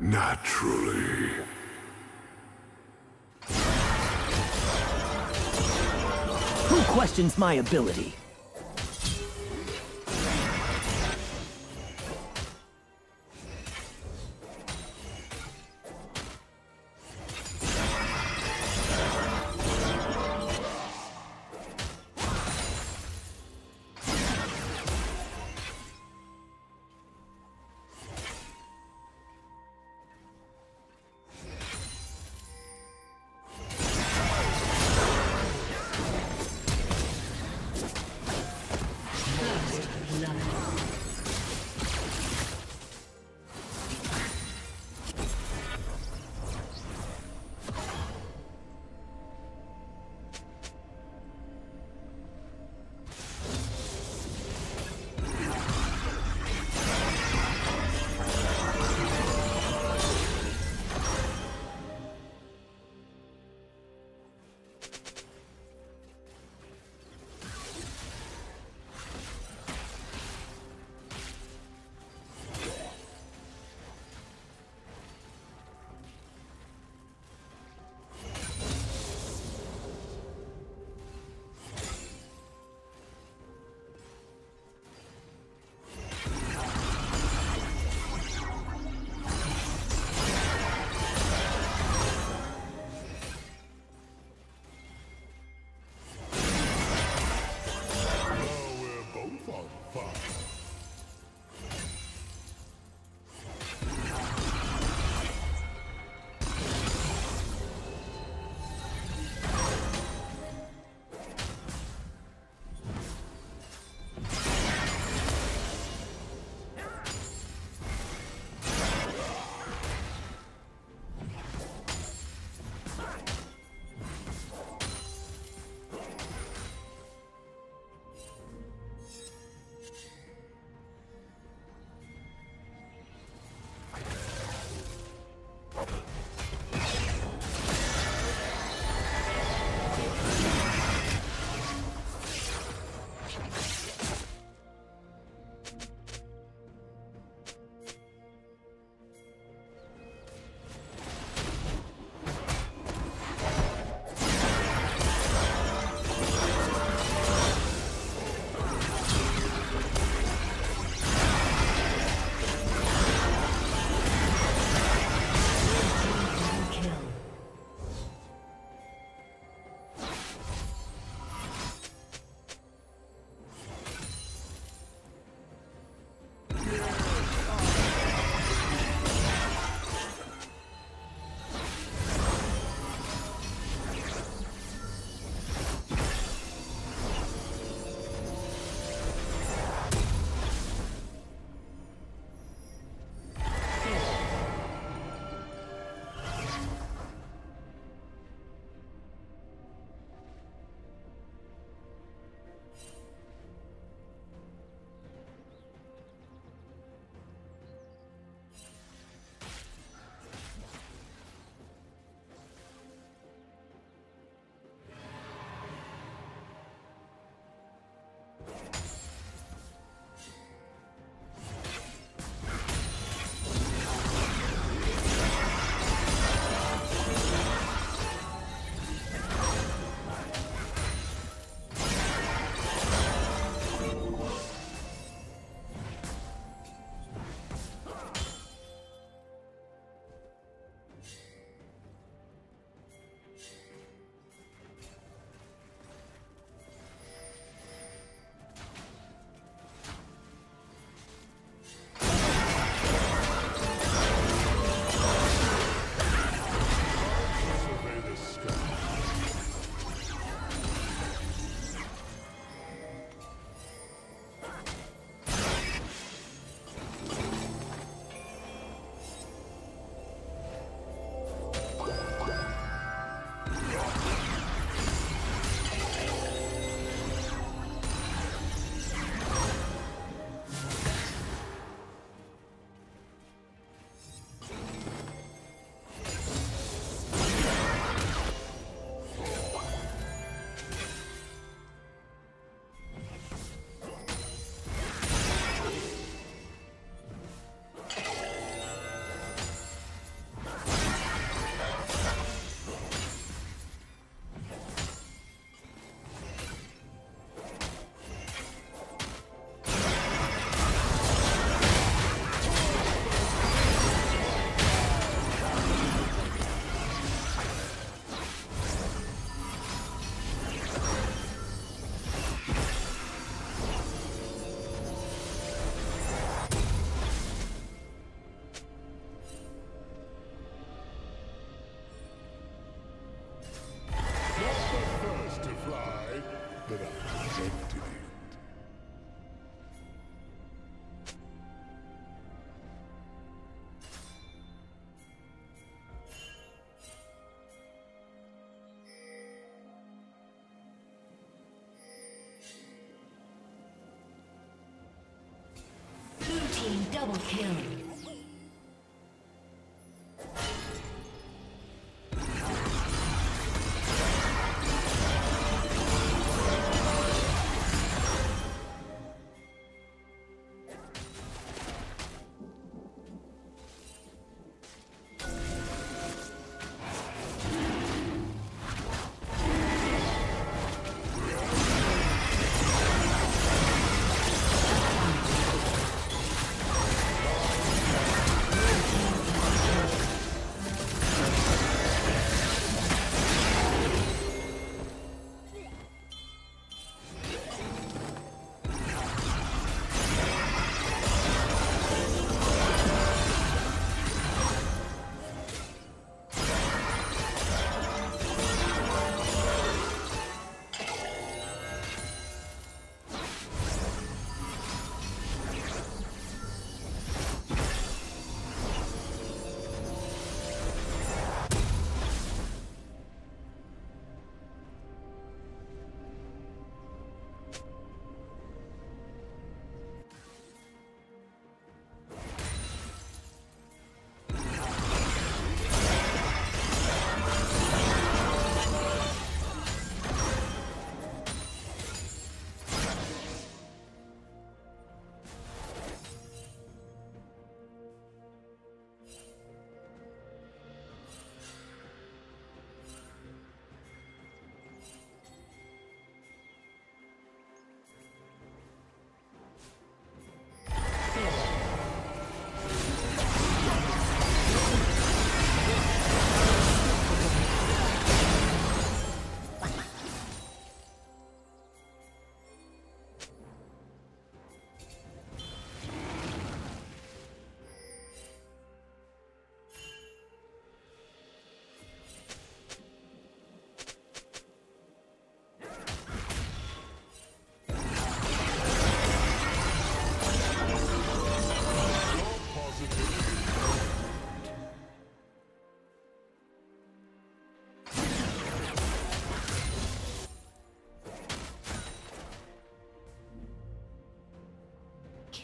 Naturally. Who questions my ability? Double kill.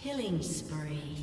Killing spree.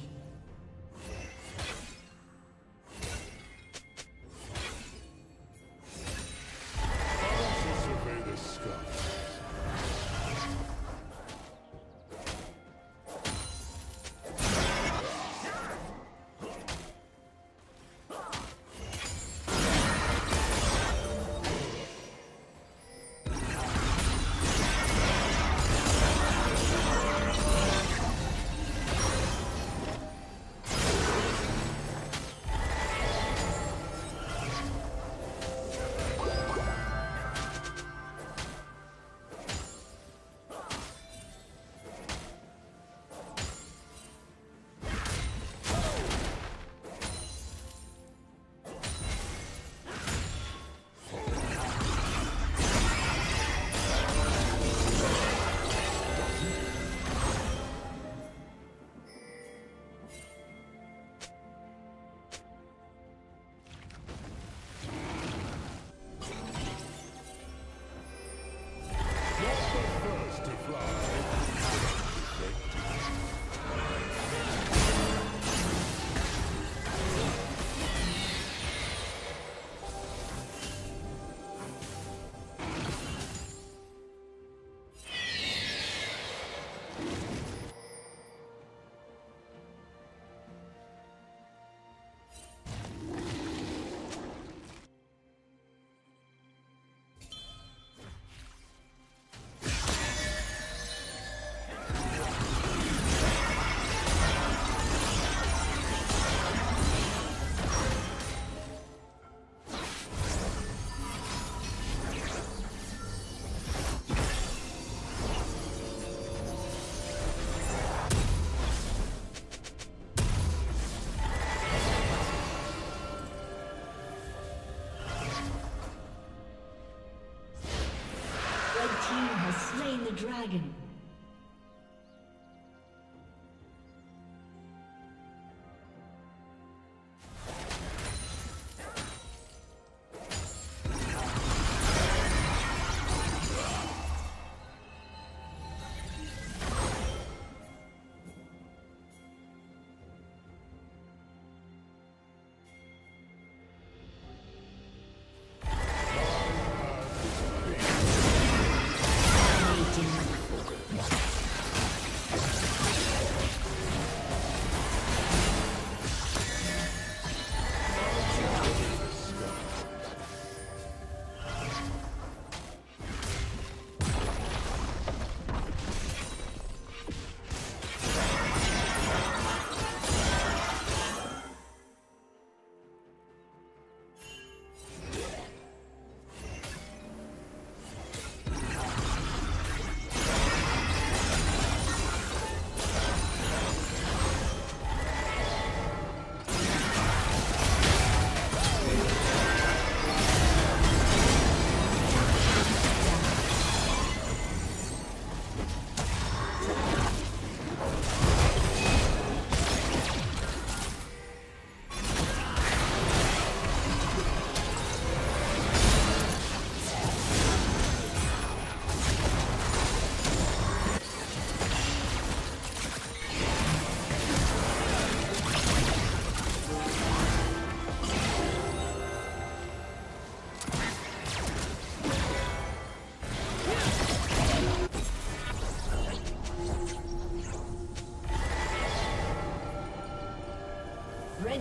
Dragon.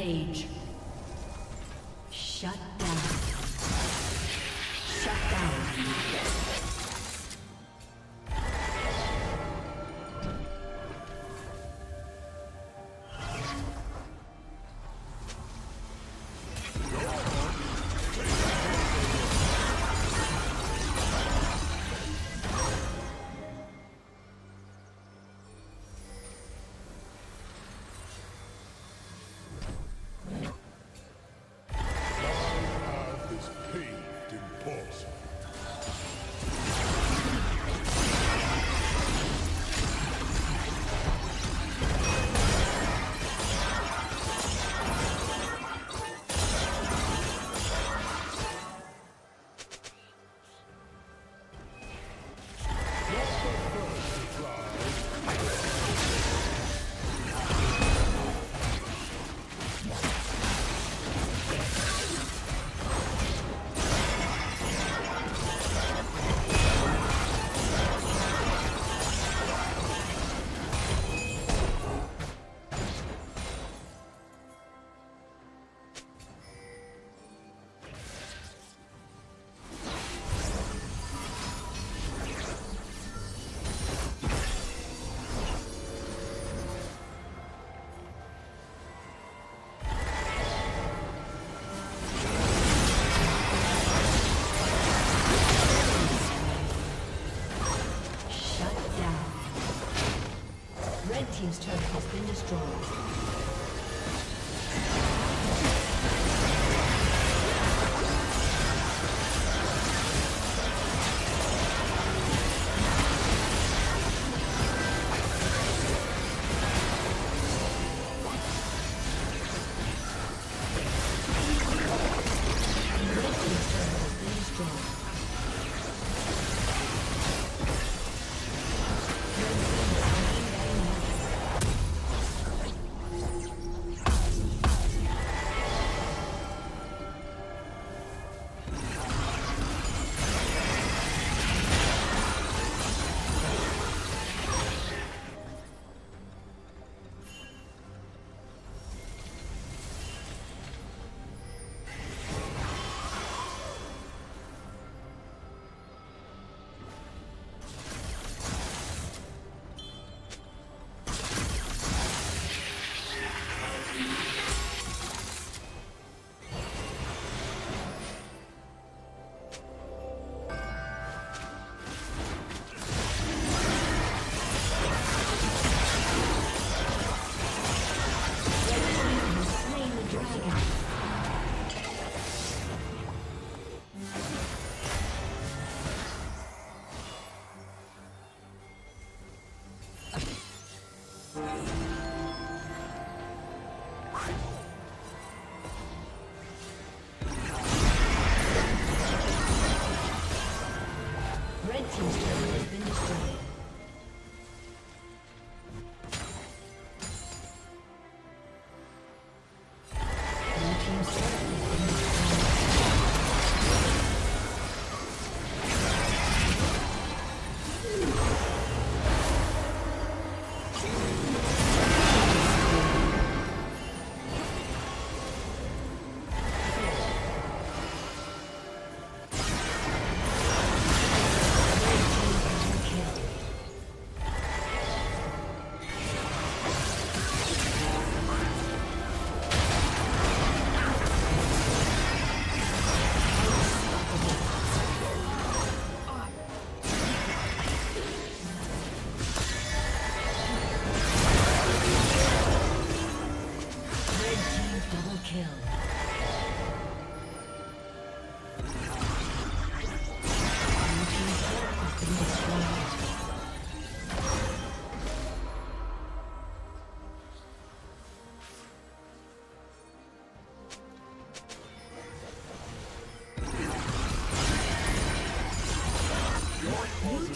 Rampage. destroyed.